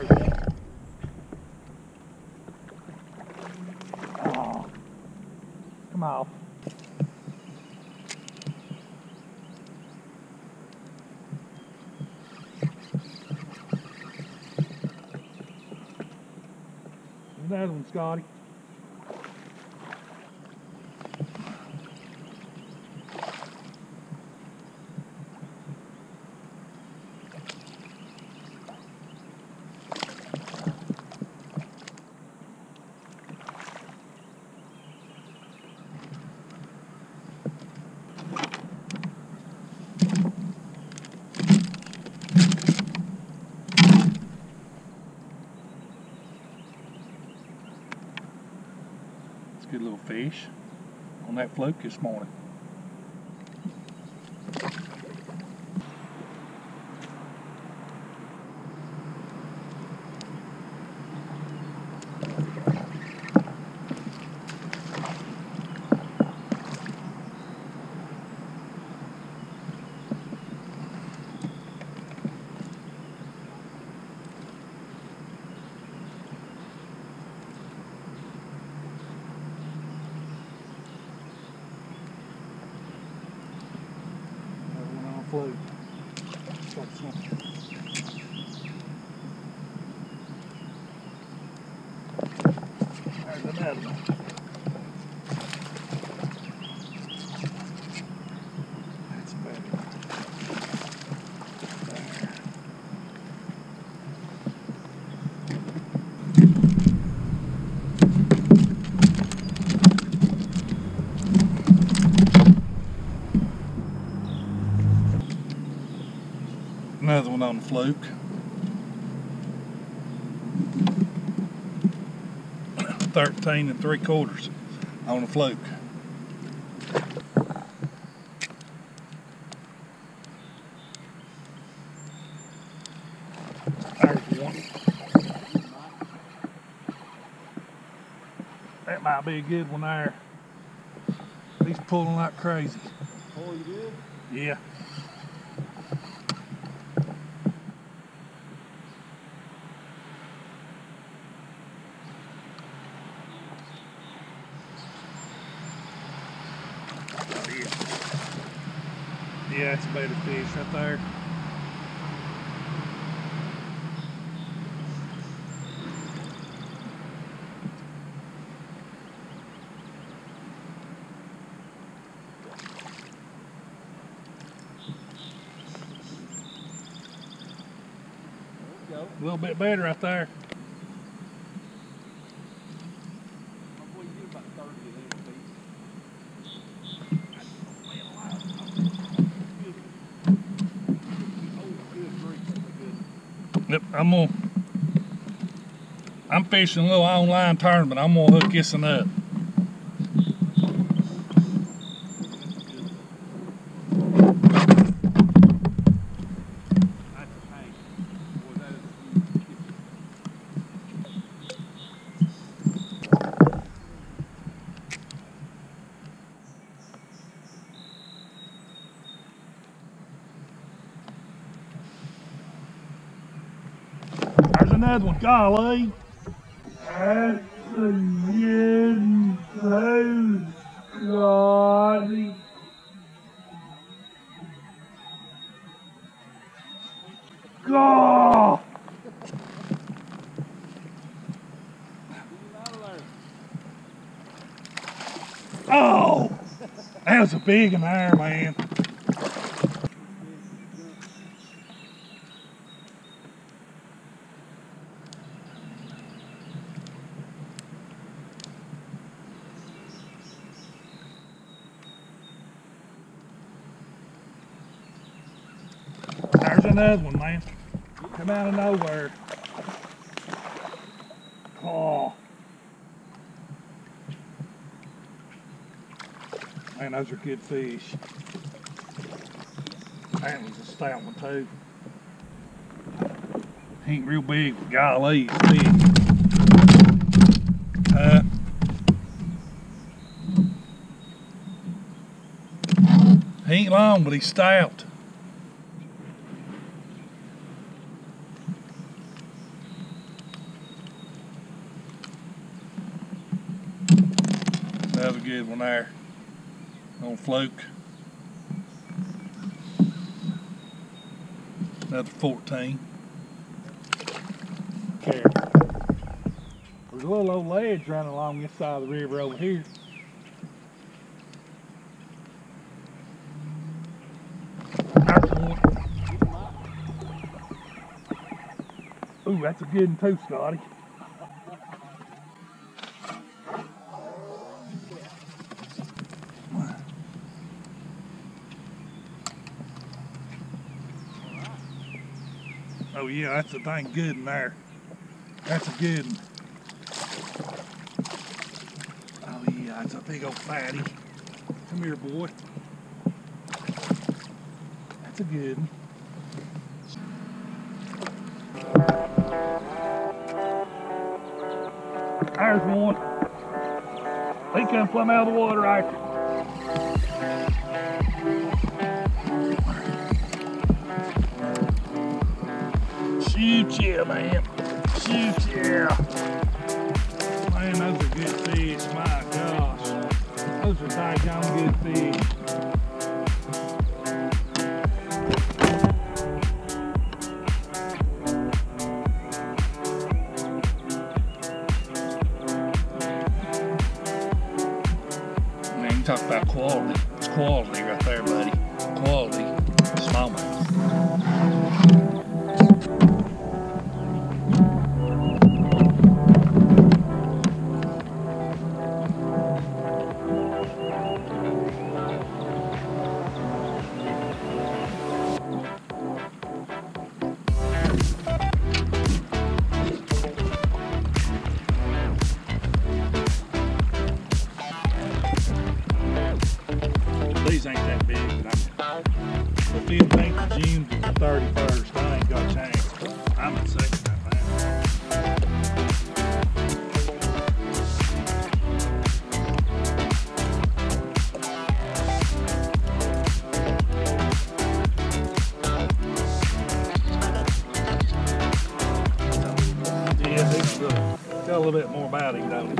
One. Oh. Come off. Another one, Scotty. Good little fish on that fluke this morning. Another one on a fluke. Start swimming. There's another one. Fluke. Thirteen and three quarters on the fluke. That might be a good one there. He's pulling like crazy. Oh, you did? Yeah. Yeah. It's fish right there. There we go. A little bit better right there. Well, you get about 30 of them apiece. Oh, good grief, that's a good. Yep, I'm gonna. I'm fishing a little online tournament. I'm gonna hook this one up. That's a pain. Boy, that is a huge kick. There's one. Golly. That's a good food, Scotty. God. Oh, that was a big one there, man. There's another one, man. Come out of nowhere. Oh. Man, those are good fish. That was a stout one too. He ain't real big, but golly, it's big. Uh, he ain't long, but he's stout. One there. On fluke. Another 14. There. There's a little old ledge running along this side of the river over here. Ooh, that's a good one too, Scotty. Oh yeah, that's a dang good in there. That's a good one. Oh yeah, that's a big old fatty. Come here, boy. That's a good one. There's one. He come plumb out of the water right. Shoot yeah, man. Shoot yeah. Man, those are good fish. My gosh. Those are daggone good fish. Man, you talk about quality. It's quality right there, buddy. Quality. Smallmouth. Don't he?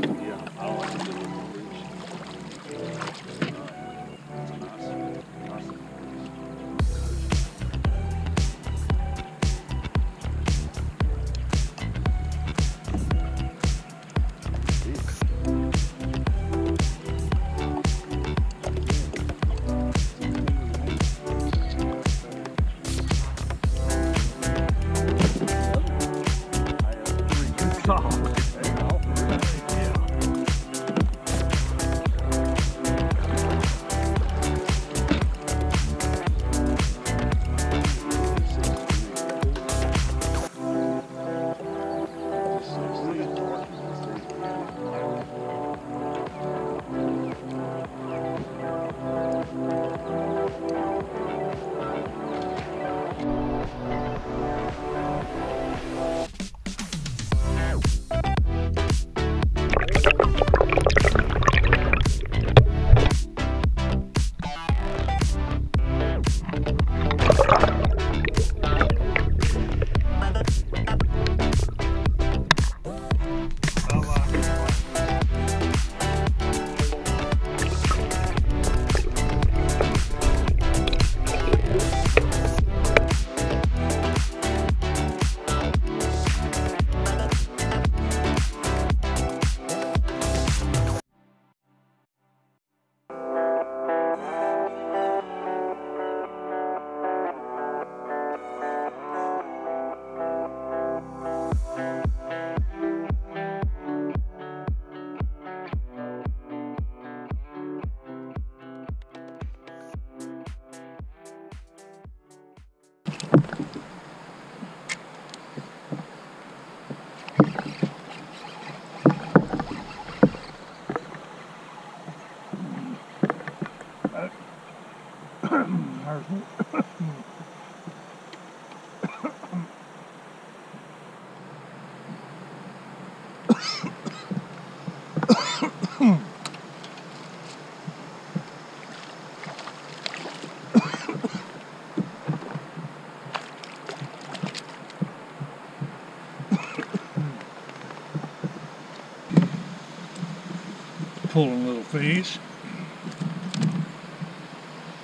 Yeah. I fish.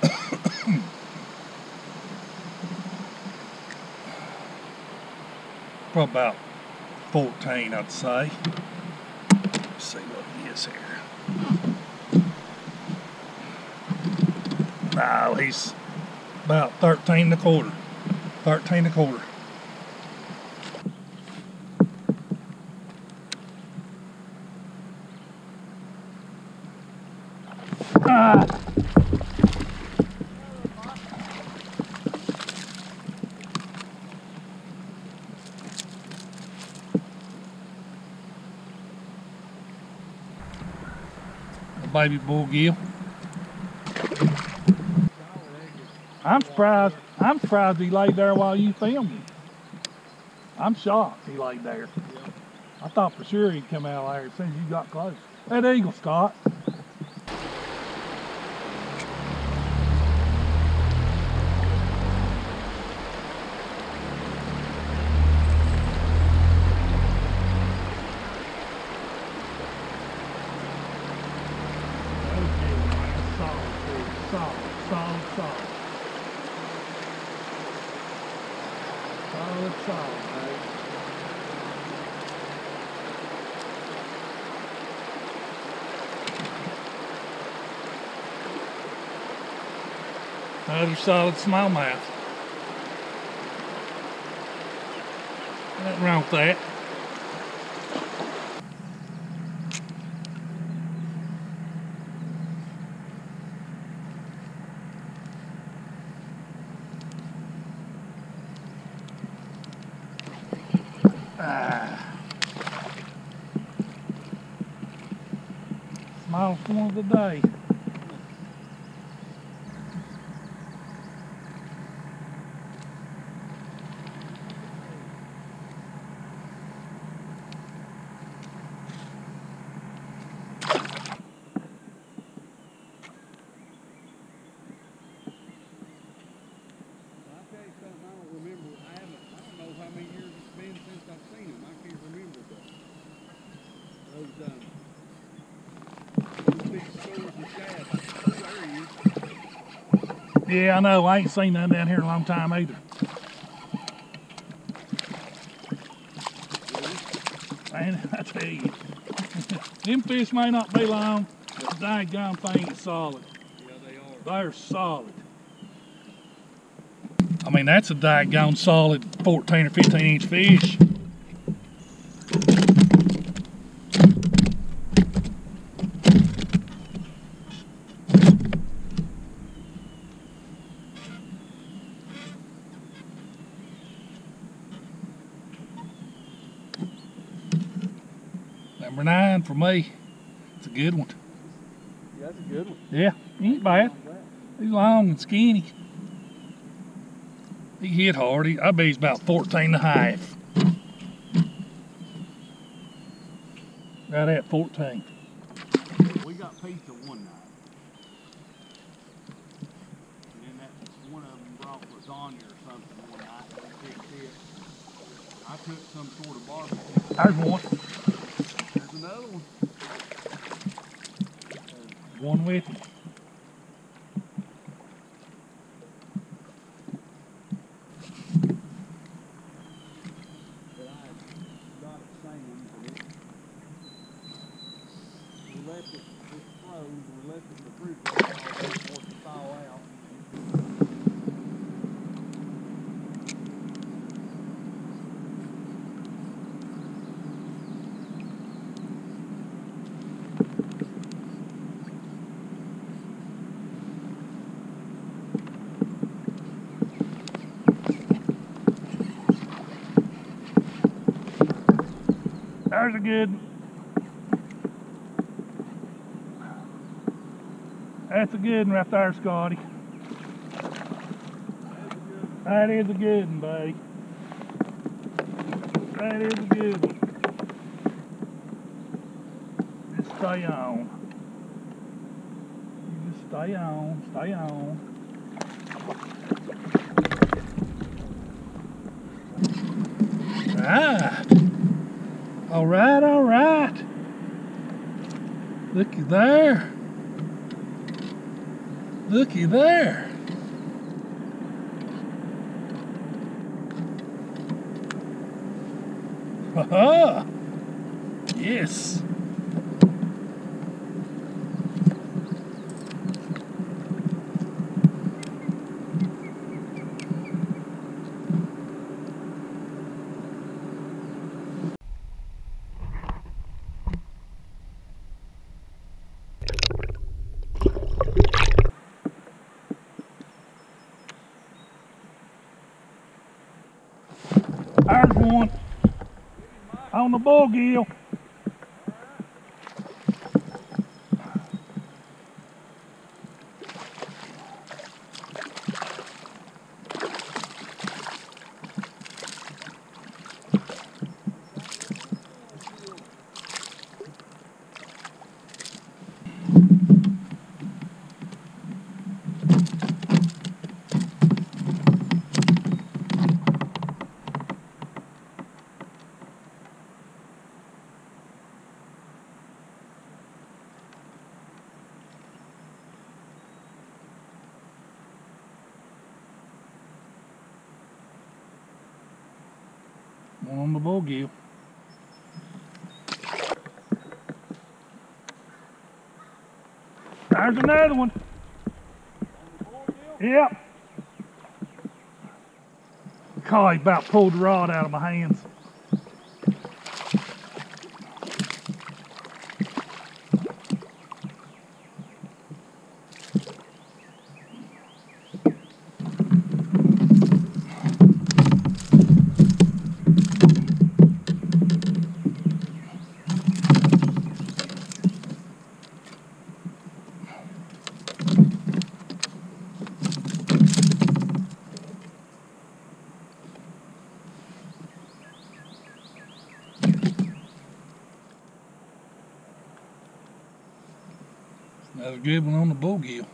Probably about 14, I'd say. Let's see what he is here. No, he's about 13 and a quarter. 13 and a quarter. Baby bluegill. I'm surprised. I'm surprised he laid there while you filmed. I'm shocked he laid there. I thought for sure he'd come out there as soon as you got close. That eagle, Scott. Another solid smallmouth. Nothing wrong with that. Ah. Smallest one of the day. I'll tell you something, I don't remember, I haven't, I don't know how many years it's been since I've seen him, I can't remember the, those, um, those big stores and shafts, there he is. Yeah, I know. I ain't seen none down here in a long time either. Man, I tell you, them fish may not be long, but the daggone thing is solid. Yeah, they are. They're solid. I mean, that's a daggone solid 14 or 15 inch fish. Number nine for me. It's a good one. Yeah, that's a good one. Yeah, ain't bad. He's long and skinny. He hit hard. He, I bet he's about 14 and a half. Right at 14. We got pizza one night. And then that, one of them brought lasagna or something one night, and we picked it. I took some sort of barbecue. There's one. Another one. One with him. that I got it sand, but it, we left it, it froze, we left it in the refrigerator all day for it to thaw out. There's a good. That's a good one right there, Scotty. That is a good one, buddy. That is a good one. Just stay on. You just stay on, stay on. Right. All right, all right. Looky there. Looky there. Ha ha! Yes. On the bowgill. One on the bowgill. There's another one. Yep. God, he about pulled the rod out of my hands. Another good one on the bowgill.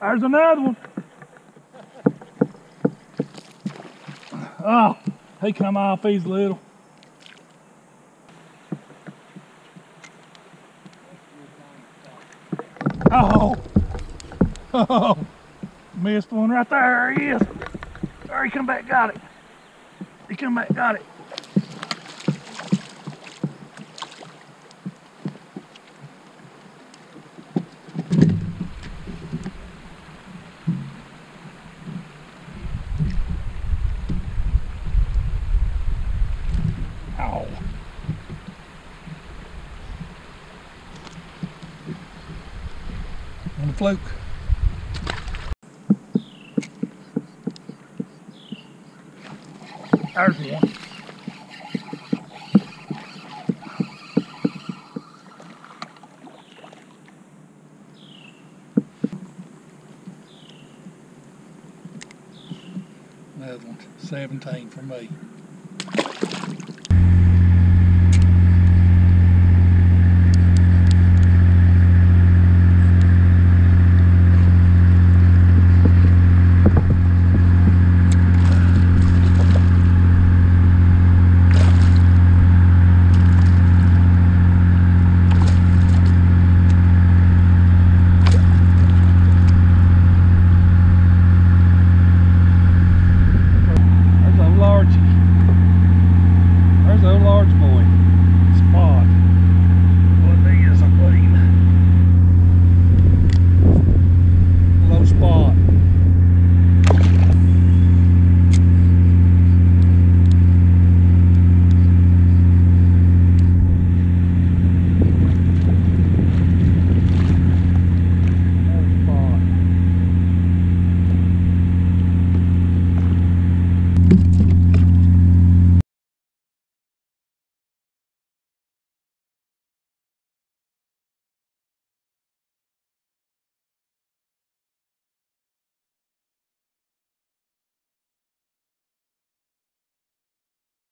There's another one. Oh, he come off, he's little. Oh, oh, missed one right there. He is. There he come back, got it. He come back, got it. Fluke. There's one. Another one. 17 for me.